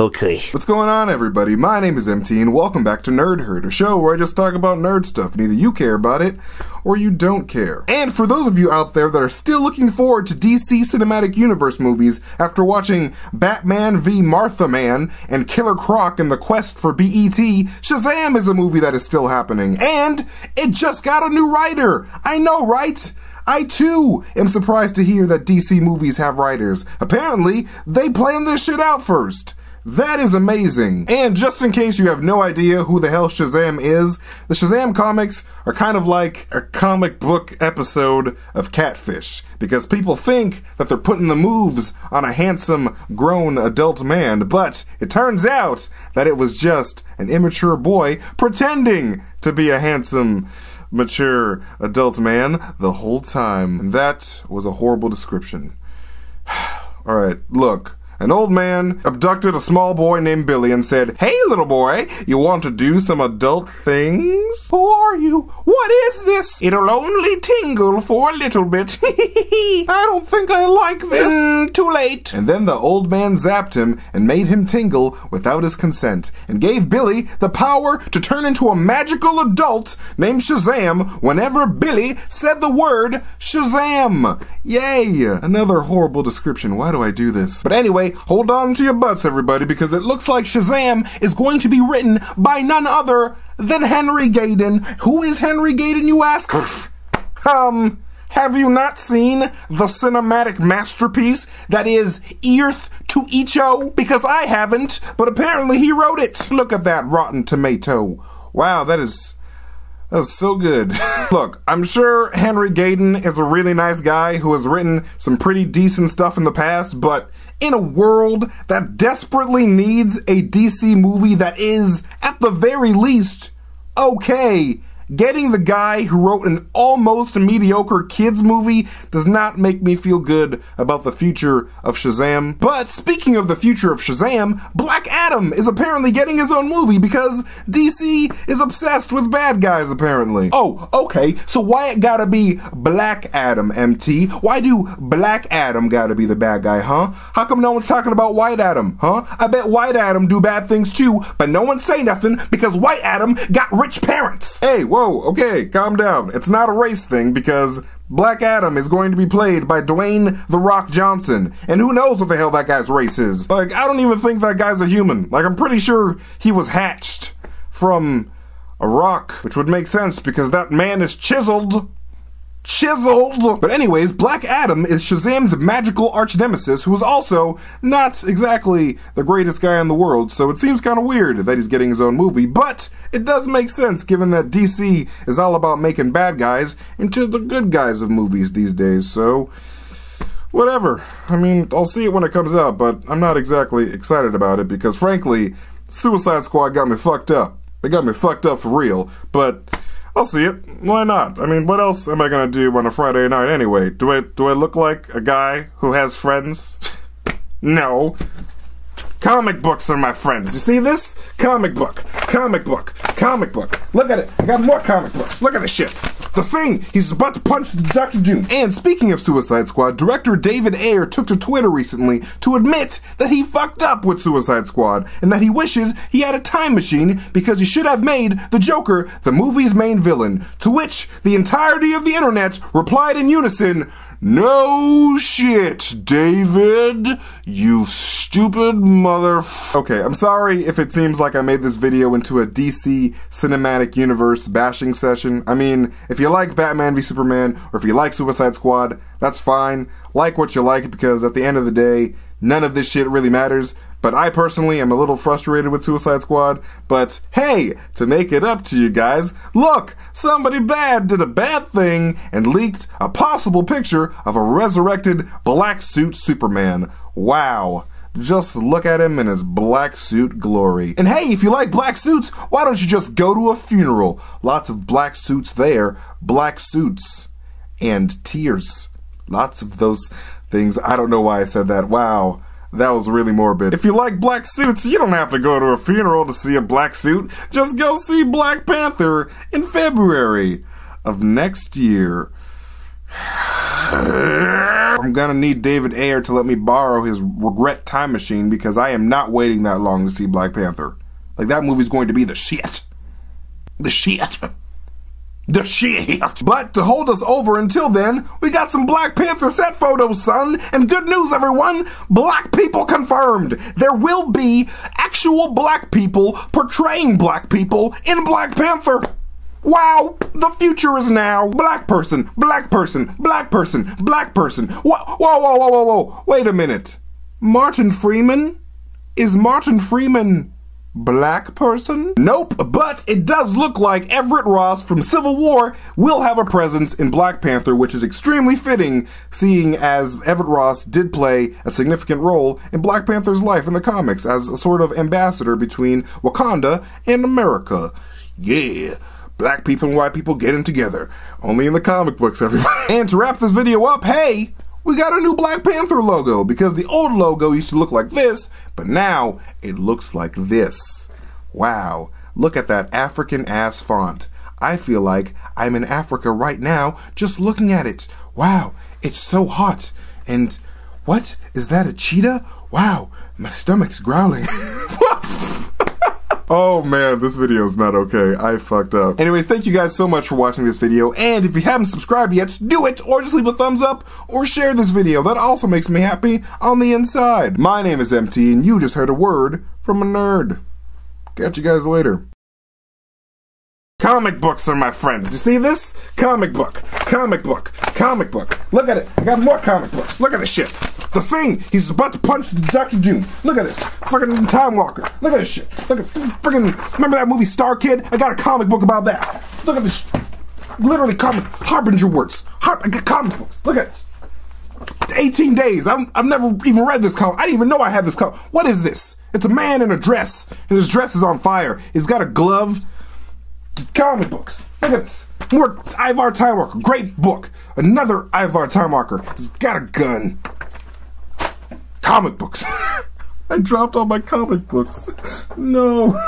Okay. What's going on, everybody? My name is MT, and welcome back to Nerd Heard, a show where I just talk about nerd stuff, and either you care about it or you don't care. And for those of you out there that are still looking forward to DC Cinematic Universe movies after watching Batman v Martha Man and Killer Croc in the Quest for BET, Shazam is a movie that is still happening, and it just got a new writer. I know, right? I too am surprised to hear that DC movies have writers. Apparently, they plan this shit out first. That is amazing. And just in case you have no idea who the hell Shazam is, the Shazam comics are kind of like a comic book episode of Catfish. Because people think that they're putting the moves on a handsome, grown adult man, but it turns out that it was just an immature boy pretending to be a handsome, mature adult man the whole time. And that was a horrible description. Alright, look. An old man abducted a small boy named Billy and said, Hey, little boy, you want to do some adult things? Who are you? What is this? It'll only tingle for a little bit. I don't think I like this. Mm, too late. And then the old man zapped him and made him tingle without his consent and gave Billy the power to turn into a magical adult named Shazam whenever Billy said the word Shazam. Yay! Another horrible description. Why do I do this? But anyway, hold on to your butts, everybody, because it looks like Shazam is going to be written by none other than Henry Gayden. Who is Henry Gayden, you ask? um, have you not seen the cinematic masterpiece that is Earth to Echo? Because I haven't, but apparently he wrote it. Look at that rotten tomato. Wow, that is that's so good. Look, I'm sure Henry Gayden is a really nice guy who has written some pretty decent stuff in the past, but in a world that desperately needs a DC movie that is, at the very least, okay, getting the guy who wrote an almost mediocre kids movie does not make me feel good about the future of Shazam. But speaking of the future of Shazam, Black Adam is apparently getting his own movie because DC is obsessed with bad guys apparently. Oh, okay, so why it gotta be Black Adam, MT? Why do Black Adam gotta be the bad guy, huh? How come no one's talking about White Adam, huh? I bet White Adam do bad things too, but no one say nothing because White Adam got rich parents. Hey, whoa whoa, okay, calm down. It's not a race thing because Black Adam is going to be played by Dwayne The Rock Johnson. And who knows what the hell that guy's race is. Like, I don't even think that guy's a human. Like, I'm pretty sure he was hatched from a rock, which would make sense because that man is chiseled chiseled. But anyways, Black Adam is Shazam's magical arch nemesis, who is also not exactly the greatest guy in the world, so it seems kind of weird that he's getting his own movie, but it does make sense given that DC is all about making bad guys into the good guys of movies these days, so whatever. I mean, I'll see it when it comes out, but I'm not exactly excited about it because frankly, Suicide Squad got me fucked up. They got me fucked up for real, but I'll see it. Why not? I mean, what else am I gonna do on a Friday night anyway? Do I do I look like a guy who has friends? no. Comic books are my friends. You see this? Comic book. Comic book. Comic book. Look at it. I got more comic books. Look at this shit. The Thing! He's about to punch the Dr. Doom. And speaking of Suicide Squad, director David Ayer took to Twitter recently to admit that he fucked up with Suicide Squad and that he wishes he had a time machine because he should have made the Joker the movie's main villain. To which the entirety of the internet replied in unison, no shit, David. You stupid mother. Okay, I'm sorry if it seems like I made this video into a DC cinematic universe bashing session. I mean, if you like Batman v Superman or if you like Suicide Squad, that's fine. Like what you like because at the end of the day, none of this shit really matters. But I personally am a little frustrated with Suicide Squad. But hey, to make it up to you guys, look, somebody bad did a bad thing and leaked a possible picture of a resurrected black suit Superman. Wow. Just look at him in his black suit glory. And hey, if you like black suits, why don't you just go to a funeral? Lots of black suits there, black suits, and tears. Lots of those things. I don't know why I said that. Wow. That was really morbid. If you like black suits, you don't have to go to a funeral to see a black suit. Just go see Black Panther in February of next year. I'm gonna need David Ayer to let me borrow his regret time machine because I am not waiting that long to see Black Panther. Like that movie's going to be the shit. The shit. The. But to hold us over until then, we got some Black Panther set photos, son. And good news, everyone. Black people confirmed. There will be actual black people portraying black people in Black Panther. Wow, the future is now. Black person, black person, black person, black person. Whoa, whoa, whoa, whoa, whoa, whoa. Wait a minute. Martin Freeman? Is Martin Freeman black person? Nope, but it does look like Everett Ross from Civil War will have a presence in Black Panther, which is extremely fitting, seeing as Everett Ross did play a significant role in Black Panther's life in the comics as a sort of ambassador between Wakanda and America. Yeah. Black people and white people getting together. Only in the comic books, everybody. and to wrap this video up, hey, we got a new Black Panther logo because the old logo used to look like this, but now it looks like this. Wow, look at that African ass font. I feel like I'm in Africa right now just looking at it. Wow, it's so hot. And what? Is that a cheetah? Wow, my stomach's growling. Oh man, this video is not okay. I fucked up. Anyways, thank you guys so much for watching this video, and if you haven't subscribed yet, do it, or just leave a thumbs up, or share this video. That also makes me happy on the inside. My name is MT, and you just heard a word from a nerd. Catch you guys later. Comic books are my friends. You see this? Comic book. Comic book. Comic book. Look at it. I got more comic books. Look at this shit. The thing. He's about to punch the Dr. Doom. Look at this. Fucking Time Walker. Look at this shit. Look at freaking. Remember that movie Star Kid? I got a comic book about that. Look at this. Literally comic. Harbinger Wars. Har- I got comic books. Look at it. 18 days. i have never even read this comic. I didn't even know I had this comic. What is this? It's a man in a dress, and his dress is on fire. He's got a glove comic books. Look at this. More Ivar Time Walker. Great book. Another Ivar Time Walker. He's got a gun. Comic books. I dropped all my comic books. No.